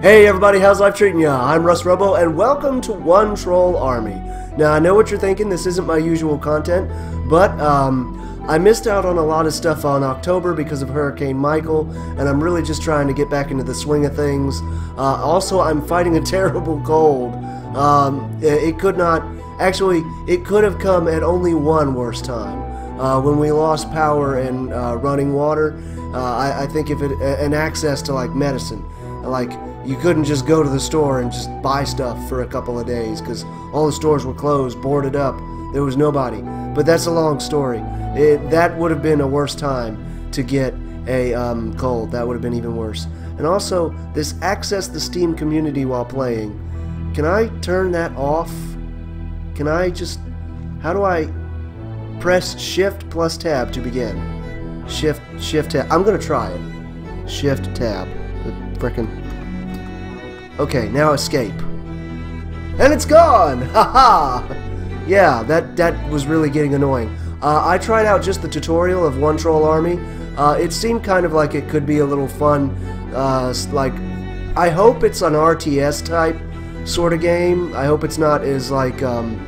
Hey everybody, how's life treating ya? I'm Russ Robo, and welcome to One Troll Army. Now, I know what you're thinking, this isn't my usual content, but um, I missed out on a lot of stuff on October because of Hurricane Michael, and I'm really just trying to get back into the swing of things. Uh, also, I'm fighting a terrible cold. Um, it, could not, actually, it could have come at only one worse time. Uh, when we lost power and uh, running water, uh, I, I, think if it and access to like medicine, like you couldn't just go to the store and just buy stuff for a couple of days because all the stores were closed, boarded up. There was nobody. But that's a long story. It, that would have been a worse time to get a um, cold. That would have been even worse. And also, this access the Steam community while playing. Can I turn that off? Can I just... How do I press Shift plus Tab to begin? Shift, Shift, Tab. I'm going to try it. Shift, Tab. Frickin' Okay, now escape. And it's gone! Haha! -ha! yeah, that, that was really getting annoying. Uh, I tried out just the tutorial of One Troll Army. Uh, it seemed kind of like it could be a little fun, uh, like, I hope it's an RTS type sort of game. I hope it's not as, like, um,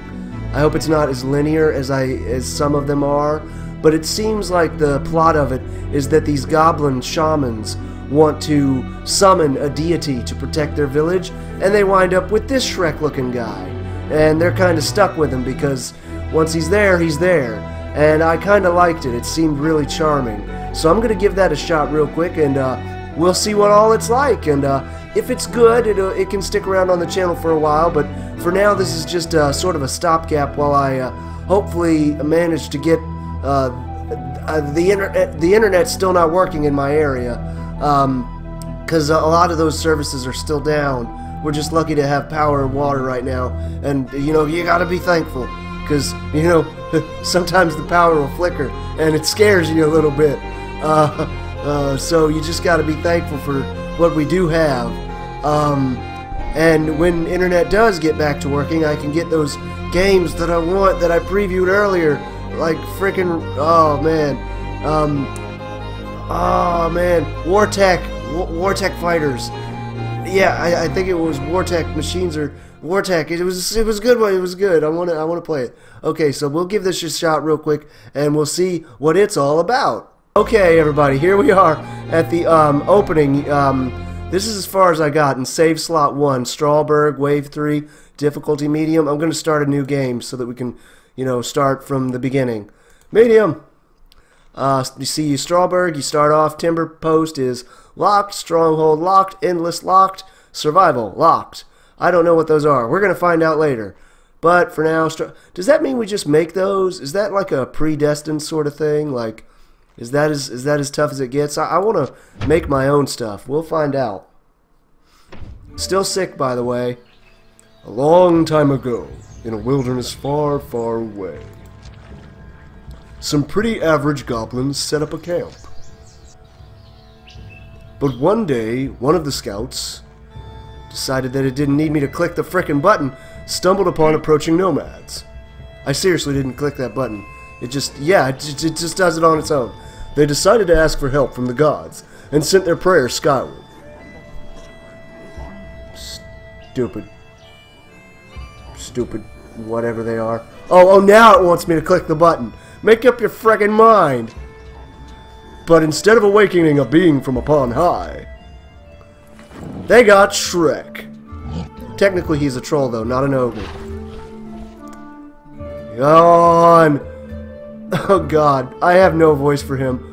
I hope it's not as linear as I, as some of them are. But it seems like the plot of it is that these goblin shamans want to summon a deity to protect their village, and they wind up with this Shrek looking guy. And they're kind of stuck with him because once he's there, he's there. And I kind of liked it. It seemed really charming. So I'm going to give that a shot real quick, and uh, we'll see what all it's like. And uh, if it's good, it, uh, it can stick around on the channel for a while. But for now, this is just uh, sort of a stopgap while I uh, hopefully manage to get uh, the internet. The internet's still not working in my area because um, a lot of those services are still down. We're just lucky to have power and water right now, and you know you gotta be thankful because you know sometimes the power will flicker and it scares you a little bit. Uh, uh, so you just gotta be thankful for what we do have. Um, and when internet does get back to working, I can get those games that I want that I previewed earlier, like freaking oh man. Um, Oh man, Wartech, Wartech fighters. Yeah, I, I, think it was Wartech machines or Wartech. It was it was a good one. It was good. I want to I want to play it. Okay, so we'll give this a shot real quick, and we'll see what it's all about. Okay, everybody, here we are at the um, opening. Um, this is as far as I got in save slot one, Strawberg, wave three, difficulty medium. I'm going to start a new game so that we can, you know, start from the beginning. Medium. Uh, you see Strawberg, you start off, Timber Post is locked, Stronghold locked, Endless locked, Survival locked. I don't know what those are. We're going to find out later. But for now, does that mean we just make those? Is that like a predestined sort of thing? Like, is that as, is that as tough as it gets? I, I want to make my own stuff. We'll find out. Still sick, by the way. A long time ago, in a wilderness far, far away some pretty average goblins set up a camp. But one day, one of the scouts decided that it didn't need me to click the frickin' button, stumbled upon approaching nomads. I seriously didn't click that button. It just, yeah, it just, it just does it on its own. They decided to ask for help from the gods and sent their prayers skyward. Stupid. Stupid whatever they are. Oh, oh, now it wants me to click the button. Make up your friggin' mind. But instead of awakening a being from upon high, they got Shrek. Technically, he's a troll, though, not an ogre. Yawn. Oh, God. I have no voice for him.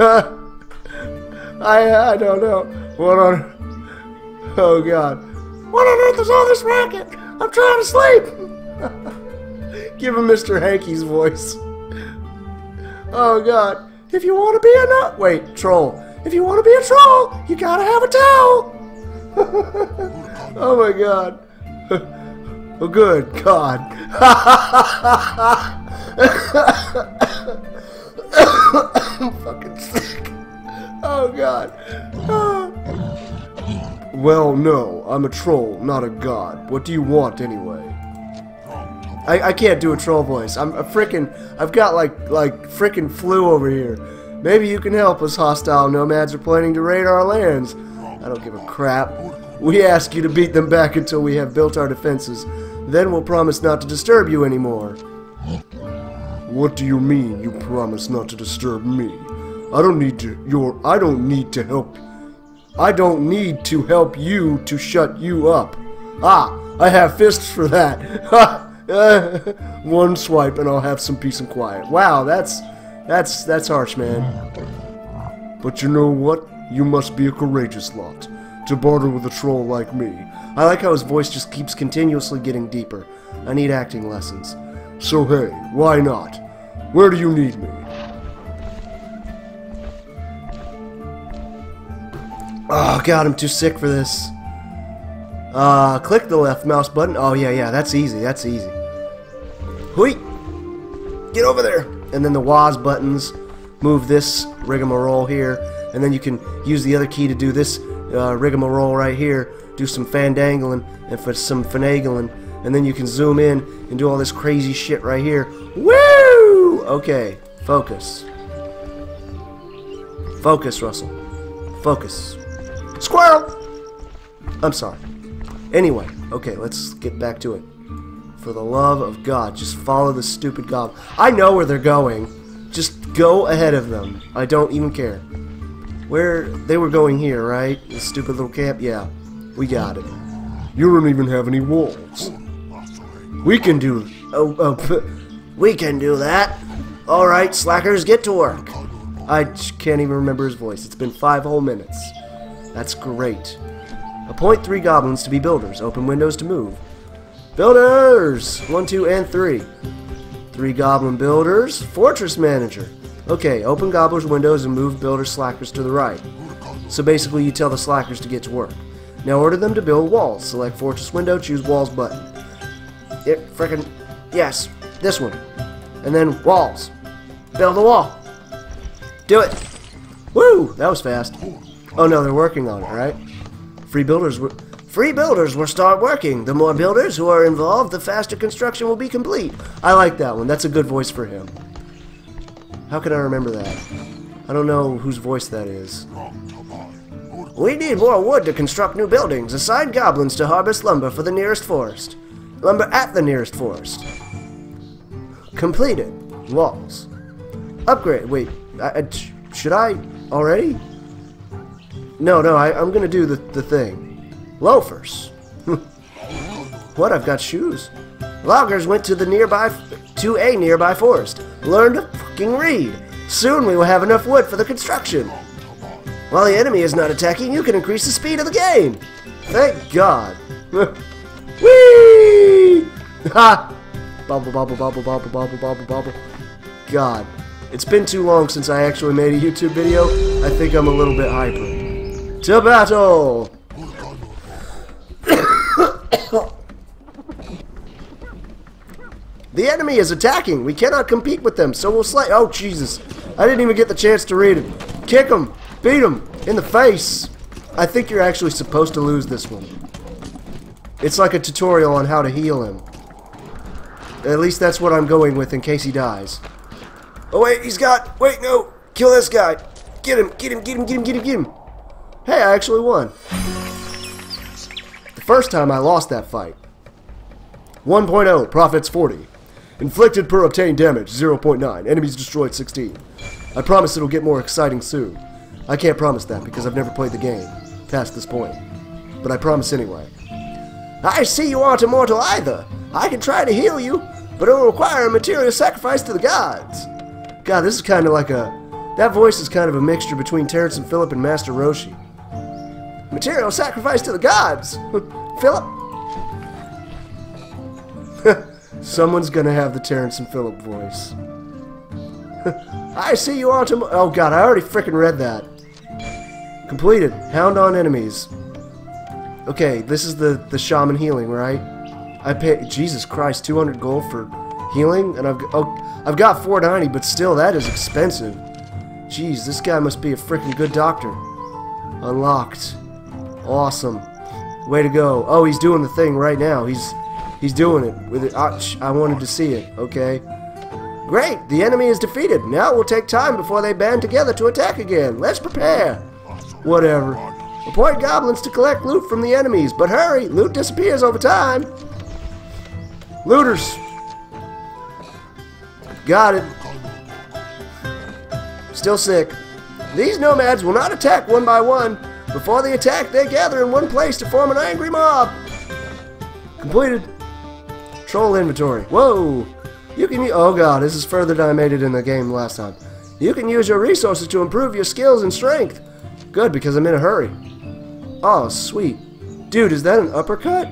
I, I don't know. What on... Oh, God. What on earth is all this racket? I'm trying to sleep. Give him Mr. Hanky's voice. Oh god. If you want to be a nut. Wait, troll. If you want to be a troll, you gotta have a towel. oh my god. oh good god. I'm fucking sick. Oh god. well, no. I'm a troll, not a god. What do you want anyway? I, I can't do a troll voice. I'm a freaking. I've got like like freaking flu over here. Maybe you can help us. Hostile nomads are planning to raid our lands. I don't give a crap. We ask you to beat them back until we have built our defenses. Then we'll promise not to disturb you anymore. What do you mean you promise not to disturb me? I don't need to your I don't need to help. I don't need to help you to shut you up. Ah, I have fists for that. One swipe and I'll have some peace and quiet. Wow, that's that's that's harsh, man. But you know what? You must be a courageous lot to barter with a troll like me. I like how his voice just keeps continuously getting deeper. I need acting lessons. So hey, why not? Where do you need me? Oh god, I'm too sick for this. Uh, click the left mouse button. Oh yeah, yeah, that's easy, that's easy. Hui! Get over there! And then the WAS buttons, move this rigmarole here, and then you can use the other key to do this uh, rigmarole right here, do some fandangling and for some finagling, and then you can zoom in and do all this crazy shit right here. Woo! Okay, focus. Focus, Russell. Focus. Squirrel! I'm sorry. Anyway, okay, let's get back to it. For the love of God, just follow the stupid goblin. I know where they're going. Just go ahead of them. I don't even care. Where they were going here, right? The stupid little camp? Yeah, we got it. You don't even have any walls. We can do. Oh, oh, we can do that. All right, slackers, get to work. I can't even remember his voice. It's been five whole minutes. That's great. Appoint three goblins to be builders. Open windows to move. Builders! One, two, and three. Three goblin builders. Fortress manager. Okay, open gobblers windows and move builder slackers to the right. So basically you tell the slackers to get to work. Now order them to build walls. Select fortress window, choose walls button. It frickin' yes, this one. And then walls. Build a wall. Do it. Woo! That was fast. Oh no, they're working on it, right? Free builders Free builders will start working. The more builders who are involved, the faster construction will be complete. I like that one. That's a good voice for him. How can I remember that? I don't know whose voice that is. We need more wood to construct new buildings. Assign goblins to harvest lumber for the nearest forest. Lumber at the nearest forest. Completed. Walls. Upgrade. Wait. I, I, should I already? No, no. I, I'm gonna do the the thing. Loafers. what? I've got shoes. Loggers went to the nearby to a nearby forest. Learned to fucking read. Soon we will have enough wood for the construction. While the enemy is not attacking, you can increase the speed of the game. Thank God. Whee! Ha! Bubble, bubble, bubble, bubble, bubble, bubble, bubble. God. It's been too long since I actually made a YouTube video. I think I'm a little bit hyper. To battle! The enemy is attacking. We cannot compete with them, so we'll slay. Oh, Jesus. I didn't even get the chance to read it. Kick him. Beat him. In the face. I think you're actually supposed to lose this one. It's like a tutorial on how to heal him. At least that's what I'm going with in case he dies. Oh wait, he's got... Wait, no! Kill this guy! Get him, get him, get him, get him, get him, get him! Hey, I actually won. The first time I lost that fight. 1.0, profits 40. Inflicted per obtained damage, 0.9. Enemies destroyed, 16. I promise it'll get more exciting soon. I can't promise that because I've never played the game past this point. But I promise anyway. I see you aren't immortal either. I can try to heal you, but it will require a material sacrifice to the gods. God, this is kind of like a... That voice is kind of a mixture between Terrence and Philip and Master Roshi. Material sacrifice to the gods! Philip? Someone's gonna have the Terrence and Philip voice. I see you aren't Oh god, I already freaking read that. Completed. Hound on enemies. Okay, this is the, the shaman healing, right? I pay Jesus Christ, 200 gold for healing, and I've oh, I've got 490, but still, that is expensive. Jeez, this guy must be a freaking good doctor. Unlocked. Awesome. Way to go. Oh, he's doing the thing right now. He's he's doing it with it. I, wanted to see it. Okay. Great. The enemy is defeated. Now it will take time before they band together to attack again. Let's prepare. Whatever. Appoint goblins to collect loot from the enemies, but hurry, loot disappears over time. Looters. Got it. Still sick. These nomads will not attack one by one. Before they attack, they gather in one place to form an angry mob. Completed. Troll inventory. Whoa! You can. Oh god, this is further than I made it in the game last time. You can use your resources to improve your skills and strength. Good, because I'm in a hurry. Oh, sweet. Dude, is that an uppercut?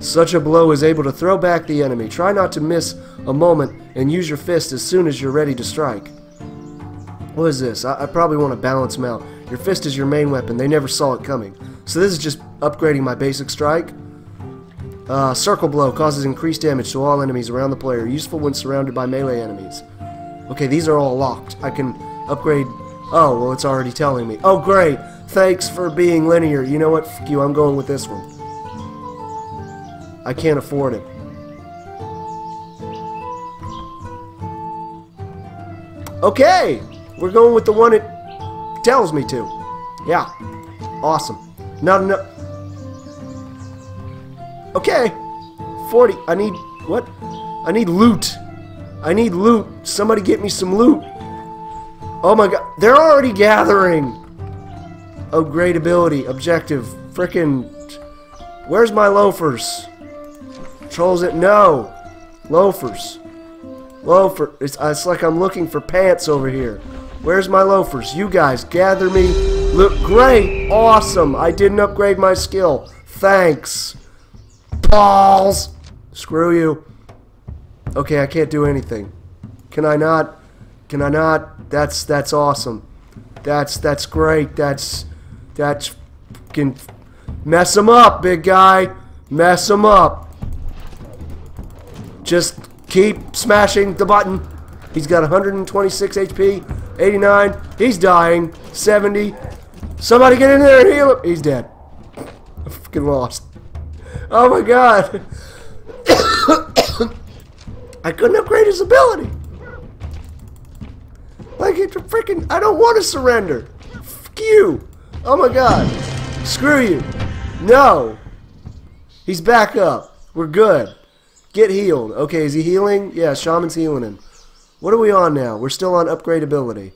Such a blow is able to throw back the enemy. Try not to miss a moment and use your fist as soon as you're ready to strike. What is this? I, I probably want to balance mount. Your fist is your main weapon. They never saw it coming. So this is just upgrading my basic strike. Uh, circle blow causes increased damage to all enemies around the player. Useful when surrounded by melee enemies. Okay, these are all locked. I can upgrade... Oh, well, it's already telling me. Oh, great. Thanks for being linear. You know what? Fuck you. I'm going with this one. I can't afford it. Okay! We're going with the one it tells me to. Yeah. Awesome. Not enough. Okay. 40. I need... What? I need loot. I need loot. Somebody get me some loot. Oh my god. They're already gathering. Oh, great ability. Objective. Frickin'... Where's my loafers? Trolls it. No. Loafers. Loafer. It's, it's like I'm looking for pants over here. Where's my loafers? You guys, gather me. Look great. Awesome. I didn't upgrade my skill. Thanks. Balls. Screw you. Okay, I can't do anything. Can I not? Can I not? That's that's awesome. That's that's great. That's that's can mess him up, big guy. Mess him up. Just keep smashing the button. He's got 126 HP, 89. He's dying. 70. Somebody get in there and heal him. He's dead. I fucking lost. Oh my god. I couldn't upgrade his ability. Like, it freaking, I don't want to surrender. Fuck you. Oh my god. Screw you. No. He's back up. We're good. Get healed. Okay, is he healing? Yeah, Shaman's healing him. What are we on now? We're still on upgrade ability.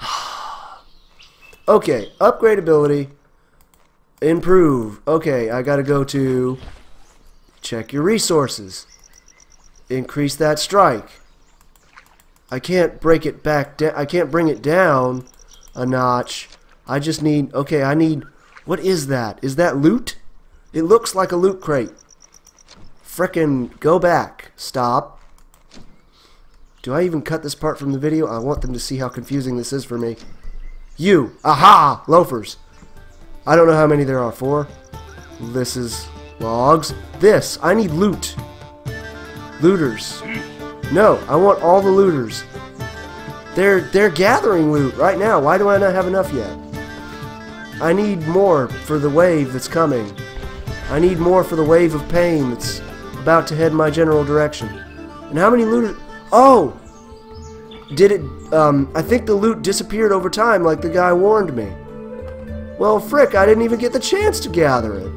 okay, upgrade ability. Improve. Okay, I gotta go to check your resources. Increase that strike. I can't break it back down. I can't bring it down a notch. I just need, okay, I need, what is that? Is that loot? It looks like a loot crate. Frickin' go back. Stop. Do I even cut this part from the video? I want them to see how confusing this is for me. You! Aha! Loafers. I don't know how many there are. Four. This is logs. This. I need loot. Looters. No, I want all the looters. They're they're gathering loot right now. Why do I not have enough yet? I need more for the wave that's coming. I need more for the wave of pain that's about to head my general direction. And how many looters? Oh! Did it, um, I think the loot disappeared over time like the guy warned me. Well, frick, I didn't even get the chance to gather it.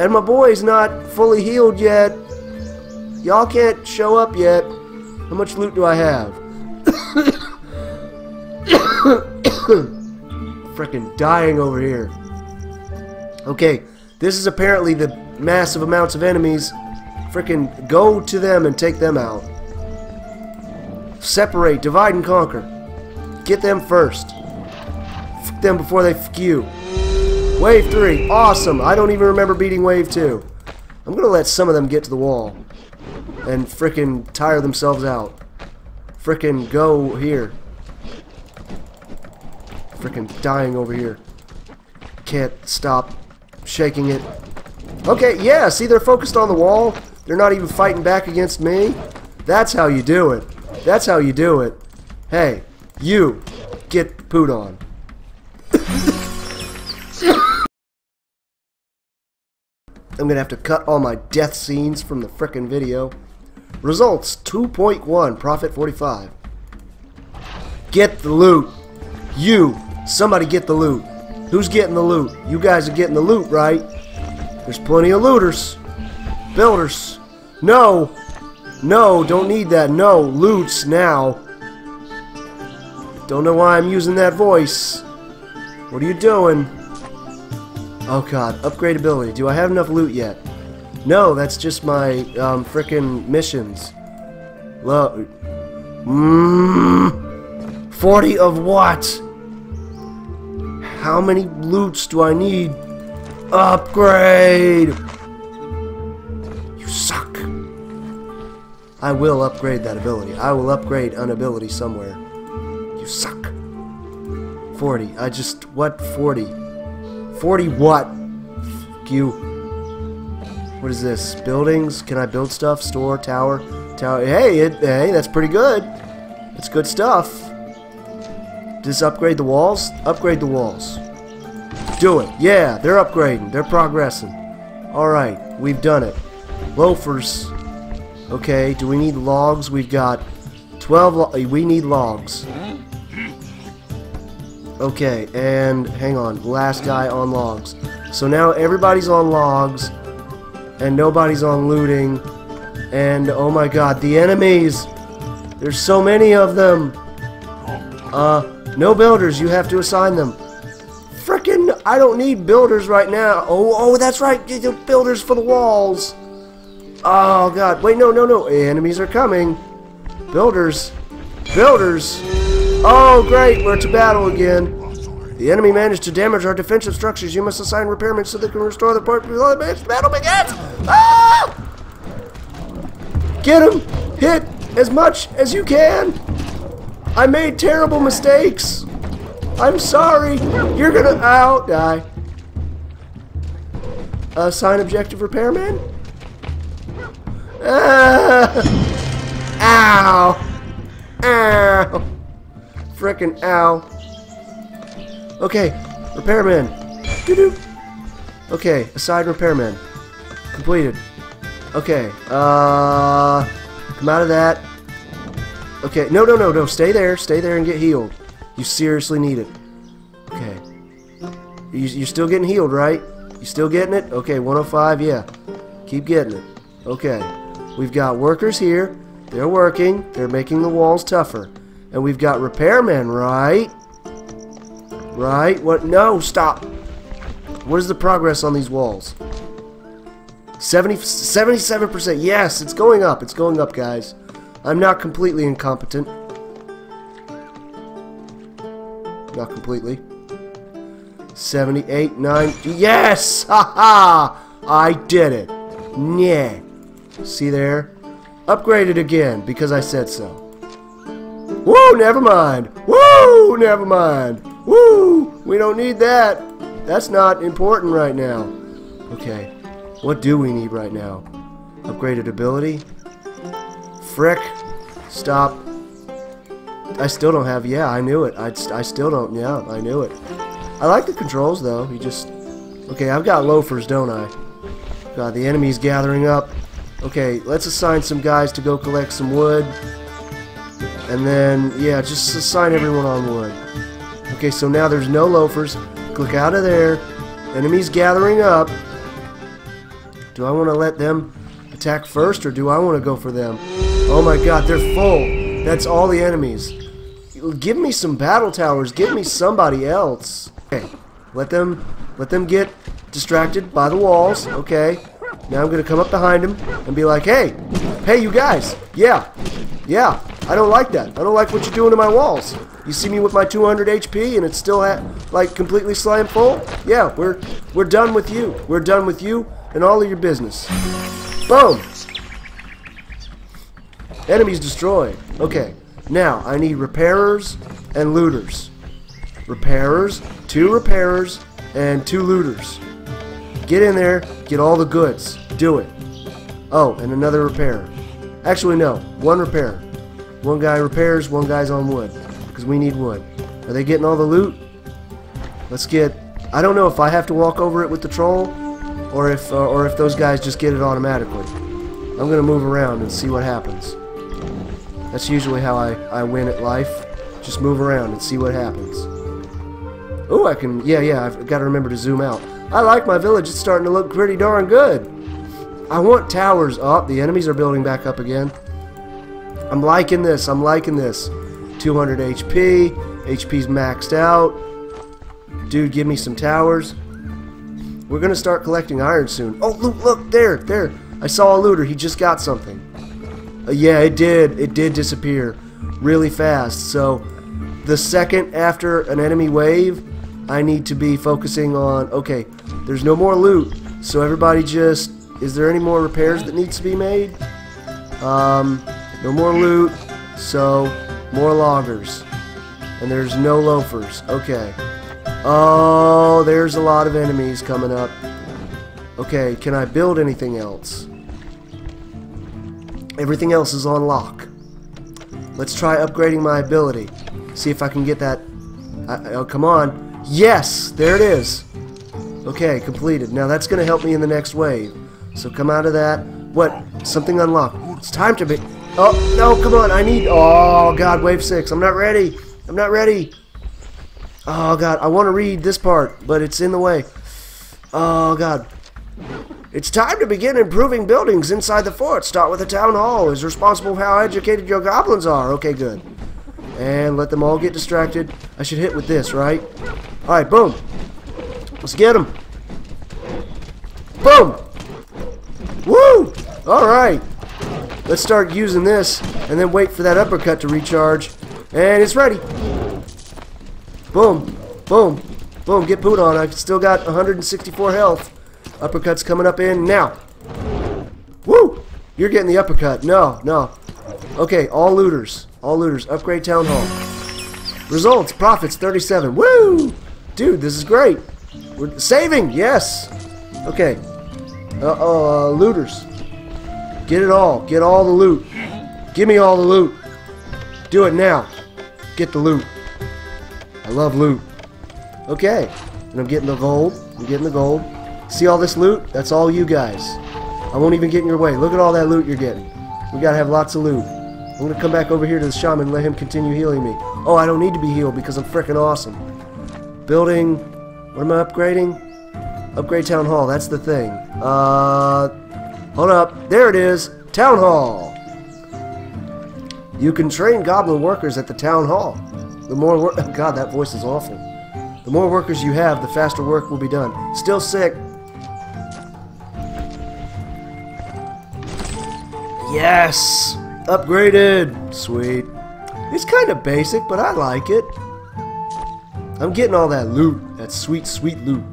And my boy's not fully healed yet. Y'all can't show up yet. How much loot do I have? Frickin' dying over here. Okay, this is apparently the massive amounts of enemies. Frickin' go to them and take them out. Separate, divide and conquer. Get them first. Them before they f you. Wave 3, awesome. I don't even remember beating Wave 2. I'm gonna let some of them get to the wall. And frickin' tire themselves out. Frickin' go here. Frickin' dying over here. Can't stop shaking it. Okay, yeah, see, they're focused on the wall. They're not even fighting back against me. That's how you do it. That's how you do it. Hey, you, get pooed on. I'm gonna have to cut all my death scenes from the frickin' video. Results 2.1, profit 45. Get the loot. You, somebody get the loot. Who's getting the loot? You guys are getting the loot, right? There's plenty of looters. Builders. No. No, don't need that. No, loots now. Don't know why I'm using that voice. What are you doing? Oh god, upgrade ability. Do I have enough loot yet? No, that's just my um, frickin' missions. Well, mmm, 40 of what? How many loots do I need? Upgrade! You suck. I will upgrade that ability. I will upgrade an ability somewhere. You suck. 40. I just... What 40? 40 what? F you. What is this? Buildings? Can I build stuff? Store? Tower? Tower? Hey, it, hey, that's pretty good. It's good stuff. Does upgrade the walls? Upgrade the walls. Do it. Yeah, they're upgrading. They're progressing. Alright, we've done it. Loafers. Okay, do we need logs? We've got 12 lo we need logs. Okay, and hang on. Last guy on logs. So now everybody's on logs, and nobody's on looting. And oh my god, the enemies! There's so many of them! Uh, no builders, you have to assign them. Frickin', I don't need builders right now. Oh, oh, that's right, builders for the walls. Oh god, wait, no, no, no, enemies are coming. Builders, builders. Oh great, we're to battle again. The enemy managed to damage our defensive structures. You must assign repairmen so they can restore the port before the battle begins. Ah! Get him! Hit as much as you can! I made terrible mistakes! I'm sorry! You're gonna- Ow! Die. Assign objective repairman? Ah! Ow! Ow! Frickin' ow. Okay, repairman. Doo -doo. Okay, assign repairman. Completed. Okay, uh, come out of that. Okay, no, no, no, no, stay there, stay there and get healed. You seriously need it. Okay. You, you're still getting healed, right? You still getting it? Okay, 105, yeah. Keep getting it. Okay. We've got workers here. They're working. They're making the walls tougher. And we've got repairmen, right? Right? What? No, stop. What is the progress on these walls? 70, 77%. Yes, it's going up. It's going up, guys. I'm not completely incompetent. Not completely. 78, 9. Yes! Ha ha! I did it. Yeah. See there? Upgraded again because I said so. Woo! Never mind. Woo! Never mind. Woo! We don't need that. That's not important right now. Okay. What do we need right now? Upgraded ability? Frick. Stop. I still don't have... Yeah, I knew it. I, I still don't... Yeah, I knew it. I like the controls, though. You just... Okay, I've got loafers, don't I? God, the enemy's gathering up. Okay, let's assign some guys to go collect some wood. And then, yeah, just assign everyone on wood. Okay, so now there's no loafers. Click out of there. Enemies gathering up. Do I want to let them attack first, or do I want to go for them? Oh my god, they're full. That's all the enemies. Give me some battle towers. Give me somebody else. Okay, let them, let them get distracted by the walls. Okay, now I'm gonna come up behind them and be like, hey, hey, you guys, yeah, yeah, I don't like that. I don't like what you're doing to my walls. You see me with my 200 HP and it's still like completely slime full? Yeah, we're we're done with you. We're done with you and all of your business. Boom. Enemies destroyed. Okay, now I need repairers and looters. Repairers, two repairers, and two looters. Get in there, get all the goods. Do it. Oh, and another repairer. Actually, no. One repairer. One guy repairs, one guy's on wood. Because we need wood. Are they getting all the loot? Let's get... I don't know if I have to walk over it with the troll, or if, uh, or if those guys just get it automatically. I'm going to move around and see what happens. That's usually how I, I win at life. Just move around and see what happens. Oh, I can, yeah, yeah, I've got to remember to zoom out. I like my village. It's starting to look pretty darn good. I want towers. Oh, the enemies are building back up again. I'm liking this. I'm liking this. 200 HP. HP's maxed out. Dude, give me some towers. We're going to start collecting iron soon. Oh, look, look, there, there. I saw a looter. He just got something. Uh, yeah, it did. It did disappear really fast. So the second after an enemy wave, I need to be focusing on, okay, there's no more loot. So everybody just, is there any more repairs that needs to be made? Um, no more loot. So more loggers. And there's no loafers. Okay. Oh, there's a lot of enemies coming up. Okay, can I build anything else? Everything else is on lock. Let's try upgrading my ability. See if I can get that. I, oh, come on. Yes! There it is. Okay, completed. Now that's going to help me in the next wave. So come out of that. What? Something unlocked. It's time to be... Oh, no, come on. I need... Oh, God, wave 6. I'm not ready. I'm not ready. Oh, God. I want to read this part, but it's in the way. Oh, God. It's time to begin improving buildings inside the fort. Start with the town hall. Is responsible for how educated your goblins are. Okay, good. And let them all get distracted. I should hit with this, right? Alright, boom. Let's get them. Boom! Woo! Alright. Let's start using this and then wait for that uppercut to recharge. And it's ready. Boom. Boom. Boom. Get put on. I've still got 164 health. Uppercut's coming up in now. Woo! You're getting the uppercut. No, no. Okay, all looters. All looters. Upgrade town hall. Results. Profits 37. Woo! Dude, this is great. We're saving. Yes. Okay. Uh oh, uh, looters. Get it all. Get all the loot. Give me all the loot. Do it now. Get the loot. I love loot. Okay. And I'm getting the gold. I'm getting the gold. See all this loot? That's all you guys. I won't even get in your way. Look at all that loot you're getting. We gotta have lots of loot. I'm gonna come back over here to the shaman and let him continue healing me. Oh, I don't need to be healed because I'm freaking awesome. Building. What am I upgrading? Upgrade town hall. That's the thing. Uh, hold up. There it is. Town hall. You can train goblin workers at the town hall. The more work. God, that voice is awful. The more workers you have, the faster work will be done. Still sick. Yes! Upgraded! Sweet. It's kind of basic, but I like it. I'm getting all that loot. That sweet, sweet loot.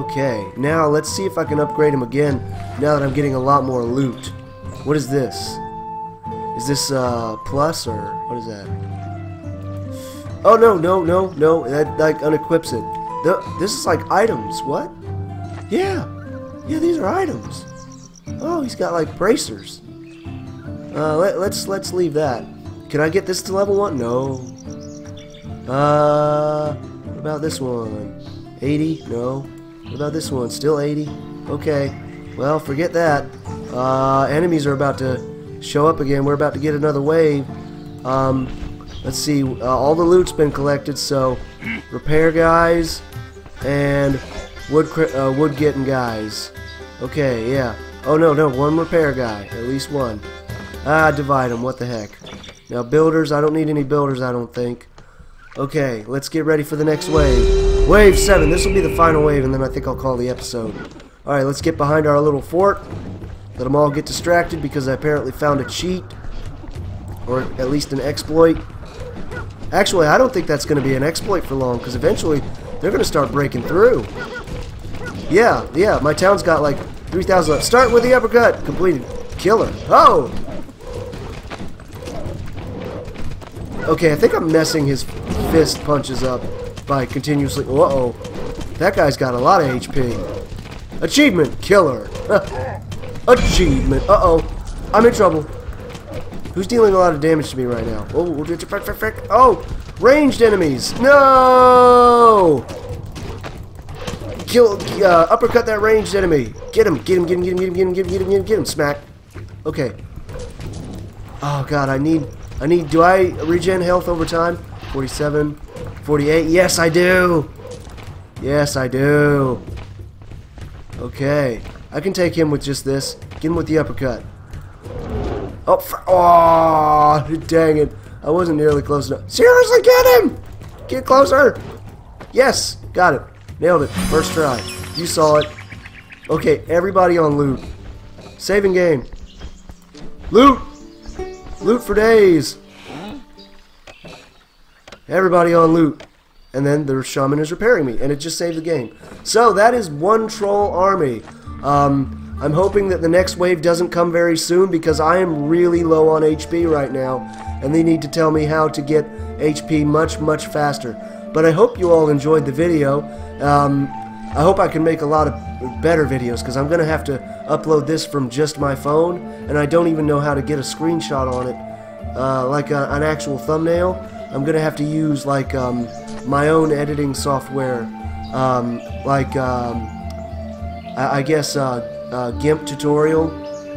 Okay, now let's see if I can upgrade him again now that I'm getting a lot more loot. What is this? Is this uh, plus or what is that? Oh no, no, no, no, that like unequips it. The, this is like items, what? Yeah, yeah, these are items. Oh, he's got like bracers. Uh, let, let's let's leave that. Can I get this to level one? No. Uh, what about this one? 80? No. What about this one? Still 80? Okay. Well, forget that. Uh, enemies are about to show up again. We're about to get another wave. Um, let's see. Uh, all the loot's been collected, so repair guys and wood uh, wood getting guys. Okay, yeah. Oh no, no, one repair guy, at least one. Ah, divide them. What the heck? Now builders, I don't need any builders. I don't think. Okay, let's get ready for the next wave. Wave 7. This will be the final wave, and then I think I'll call the episode. Alright, let's get behind our little fort. Let them all get distracted because I apparently found a cheat. Or at least an exploit. Actually, I don't think that's going to be an exploit for long because eventually they're going to start breaking through. Yeah, yeah, my town's got like 3,000 left. Start with the uppercut. Completed. Killer. Oh! Okay, I think I'm messing his fist punches up by continuously... Uh-oh. That guy's got a lot of HP. Achievement. Killer. Achievement. Uh-oh. I'm in trouble. Who's dealing a lot of damage to me right now? Oh, oh, ranged enemies. No! Kill, uh, uppercut that ranged enemy. Get him, get him, get him, get him, get him, get him, get him, get him, get him, get him, smack. Okay. Oh god, I need, I need, do I regen health over time? 47. 48. Yes, I do. Yes, I do. Okay. I can take him with just this. Get him with the uppercut. Oh, oh, dang it. I wasn't nearly close enough. Seriously, get him! Get closer! Yes, got it. Nailed it. First try. You saw it. Okay, everybody on loot. Saving game. Loot! Loot for days! Everybody on loot. And then the shaman is repairing me, and it just saved the game. So, that is one troll army. Um, I'm hoping that the next wave doesn't come very soon because I am really low on HP right now, and they need to tell me how to get HP much, much faster. But I hope you all enjoyed the video. Um, I hope I can make a lot of better videos because I'm going to have to upload this from just my phone, and I don't even know how to get a screenshot on it, uh, like a, an actual thumbnail. I'm to have to use like um, my own editing software, um, like um, I, I, guess uh, uh, GIMP tutorial,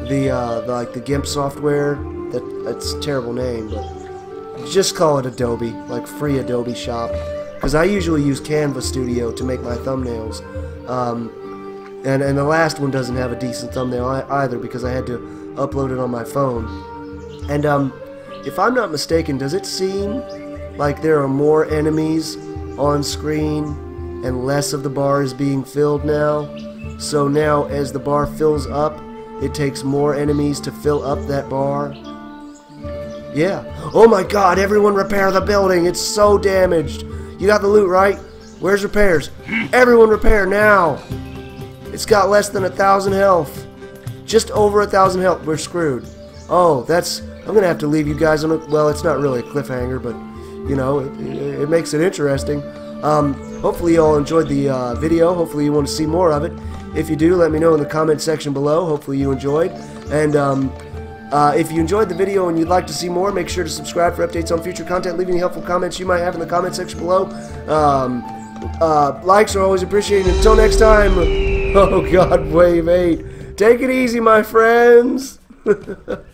the, uh, the, like the GIMP software. That that's a terrible name, but just call it Adobe, like free Adobe Shop. Because I usually use Canva Studio to make my thumbnails. Um, and, and the last one doesn't have a decent thumbnail either because I had to upload it on my phone. And um, if I'm not mistaken, does it seem like there are more enemies on screen and less of the bar is being filled now? So now as the bar fills up, it takes more enemies to fill up that bar? Yeah. Oh my god, everyone repair the building. It's so damaged. You got the loot, right? Where's repairs? Everyone repair now! It's got less than a thousand health. Just over a thousand health. We're screwed. Oh, that's... I'm gonna have to leave you guys on a... Well, it's not really a cliffhanger, but, you know, it, it, it makes it interesting. Um, hopefully you all enjoyed the uh, video. Hopefully you want to see more of it. If you do, let me know in the comment section below. Hopefully you enjoyed. And, um, uh, if you enjoyed the video and you'd like to see more, make sure to subscribe for updates on future content. Leave any helpful comments you might have in the comment section below. Um, uh, likes are always appreciated. Until next time, oh god, wave 8. Take it easy, my friends.